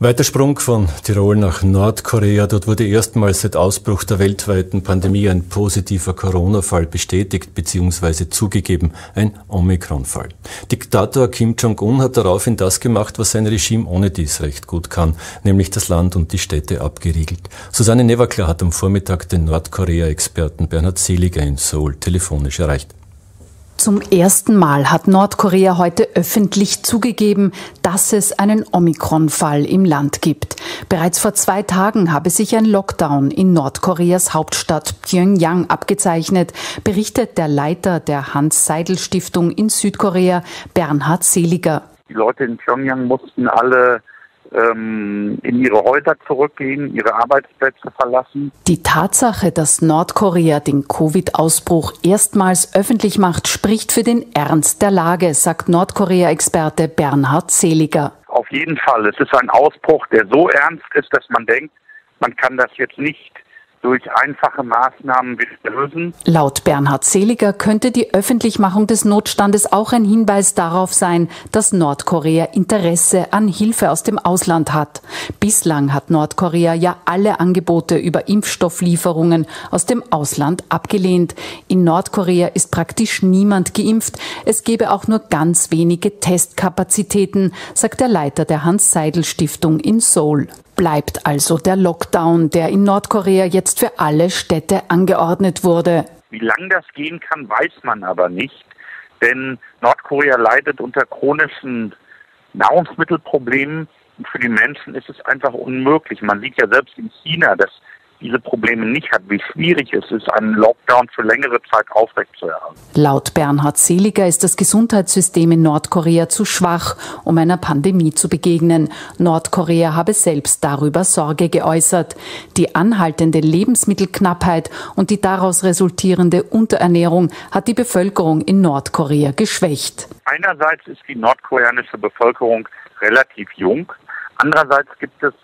Weitersprung von Tirol nach Nordkorea. Dort wurde erstmals seit Ausbruch der weltweiten Pandemie ein positiver Corona-Fall bestätigt bzw. zugegeben, ein Omikron-Fall. Diktator Kim Jong-un hat daraufhin das gemacht, was sein Regime ohne dies recht gut kann, nämlich das Land und die Städte abgeriegelt. Susanne Nevakler hat am Vormittag den Nordkorea-Experten Bernhard Seliger in Seoul telefonisch erreicht. Zum ersten Mal hat Nordkorea heute öffentlich zugegeben, dass es einen Omikron-Fall im Land gibt. Bereits vor zwei Tagen habe sich ein Lockdown in Nordkoreas Hauptstadt Pyongyang abgezeichnet, berichtet der Leiter der Hans-Seidel-Stiftung in Südkorea, Bernhard Seliger. Die Leute in Pyongyang mussten alle ähm, in ihre Häuser zurückgehen, ihre Arbeitsplätze verlassen. Die Tatsache, dass Nordkorea den Covid-Ausbruch erstmals öffentlich macht, spricht für den Ernst der Lage, sagt Nordkorea-Experte Bernhard Seliger. Auf jeden Fall. Es ist ein Ausbruch, der so ernst ist, dass man denkt, man kann das jetzt nicht durch einfache Maßnahmen lösen. Laut Bernhard Seliger könnte die Öffentlichmachung des Notstandes auch ein Hinweis darauf sein, dass Nordkorea Interesse an Hilfe aus dem Ausland hat. Bislang hat Nordkorea ja alle Angebote über Impfstofflieferungen aus dem Ausland abgelehnt. In Nordkorea ist praktisch niemand geimpft. Es gebe auch nur ganz wenige Testkapazitäten, sagt der Leiter der Hans-Seidel-Stiftung in Seoul bleibt also der Lockdown, der in Nordkorea jetzt für alle Städte angeordnet wurde. Wie lang das gehen kann, weiß man aber nicht, denn Nordkorea leidet unter chronischen Nahrungsmittelproblemen und für die Menschen ist es einfach unmöglich. Man sieht ja selbst in China, dass diese Probleme nicht hat, wie schwierig es ist, einen Lockdown für längere Zeit aufrechtzuerhalten. Laut Bernhard Seliger ist das Gesundheitssystem in Nordkorea zu schwach, um einer Pandemie zu begegnen. Nordkorea habe selbst darüber Sorge geäußert. Die anhaltende Lebensmittelknappheit und die daraus resultierende Unterernährung hat die Bevölkerung in Nordkorea geschwächt. Einerseits ist die nordkoreanische Bevölkerung relativ jung. Andererseits gibt es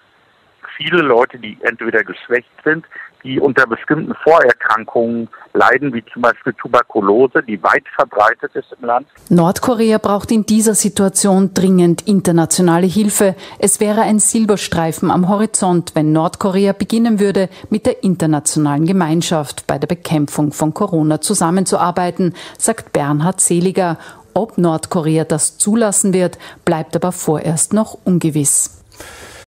viele Leute, die entweder geschwächt sind, die unter bestimmten Vorerkrankungen leiden, wie zum Beispiel Tuberkulose, die weit verbreitet ist im Land. Nordkorea braucht in dieser Situation dringend internationale Hilfe. Es wäre ein Silberstreifen am Horizont, wenn Nordkorea beginnen würde, mit der internationalen Gemeinschaft bei der Bekämpfung von Corona zusammenzuarbeiten, sagt Bernhard Seliger. Ob Nordkorea das zulassen wird, bleibt aber vorerst noch ungewiss.